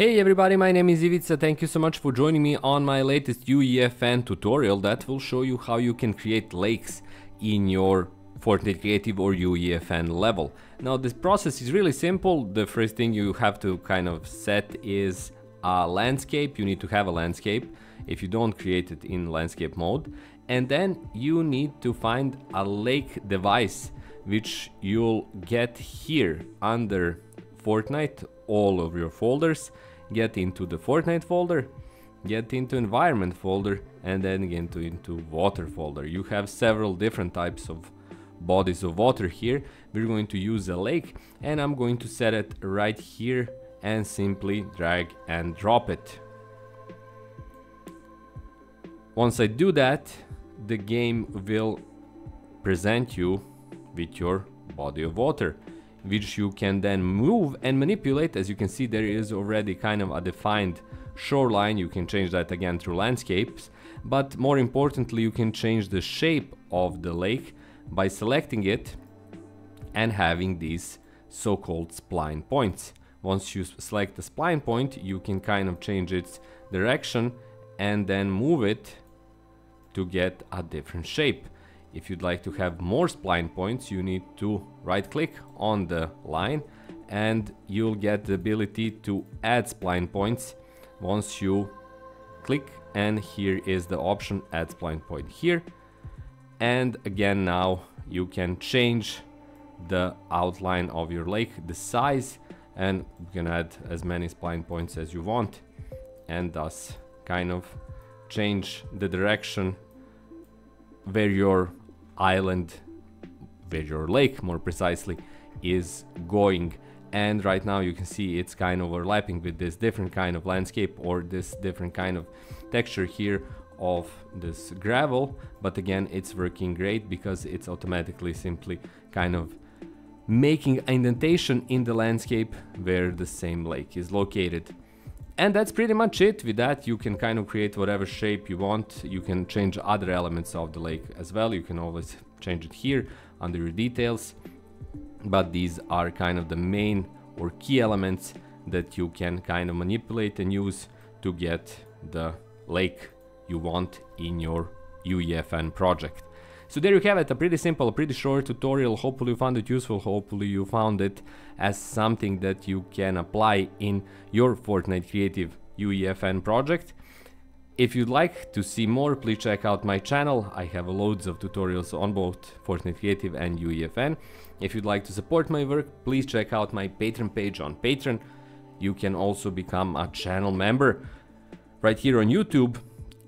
Hey everybody, my name is Ivica, thank you so much for joining me on my latest UEFN tutorial that will show you how you can create lakes in your Fortnite Creative or UEFN level. Now this process is really simple, the first thing you have to kind of set is a landscape, you need to have a landscape if you don't create it in landscape mode. And then you need to find a lake device which you'll get here under Fortnite all of your folders get into the Fortnite folder, get into environment folder, and then get into, into water folder. You have several different types of bodies of water here. We're going to use a lake and I'm going to set it right here and simply drag and drop it. Once I do that, the game will present you with your body of water which you can then move and manipulate. As you can see, there is already kind of a defined shoreline. You can change that again through landscapes. But more importantly, you can change the shape of the lake by selecting it and having these so-called spline points. Once you select the spline point, you can kind of change its direction and then move it to get a different shape. If you'd like to have more spline points, you need to right click on the line and you'll get the ability to add spline points once you click. And here is the option add spline point here. And again now you can change the outline of your lake the size and you can add as many spline points as you want. And thus kind of change the direction where your island where your lake more precisely is going. And right now you can see it's kind of overlapping with this different kind of landscape or this different kind of texture here of this gravel. But again it's working great because it's automatically simply kind of making indentation in the landscape where the same lake is located and that's pretty much it. With that, you can kind of create whatever shape you want. You can change other elements of the lake as well. You can always change it here under your details. But these are kind of the main or key elements that you can kind of manipulate and use to get the lake you want in your UEFN project. So there you have it, a pretty simple, pretty short tutorial. Hopefully you found it useful, hopefully you found it as something that you can apply in your Fortnite Creative UEFN project. If you'd like to see more, please check out my channel. I have loads of tutorials on both Fortnite Creative and UEFN. If you'd like to support my work, please check out my Patreon page on Patreon. You can also become a channel member right here on YouTube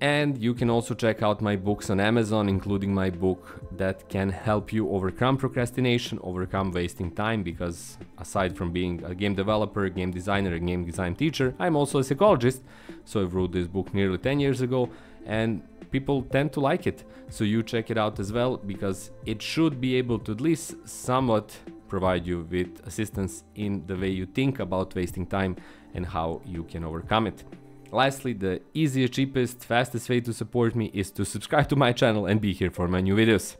and you can also check out my books on Amazon, including my book that can help you overcome procrastination, overcome wasting time, because aside from being a game developer, game designer, and game design teacher, I'm also a psychologist. So I wrote this book nearly 10 years ago, and people tend to like it. So you check it out as well, because it should be able to at least somewhat provide you with assistance in the way you think about wasting time and how you can overcome it. Lastly, the easiest, cheapest, fastest way to support me is to subscribe to my channel and be here for my new videos.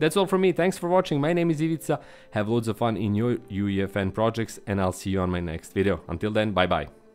That's all from me, thanks for watching, my name is Ivica, have loads of fun in your UEFN projects and I'll see you on my next video. Until then, bye bye.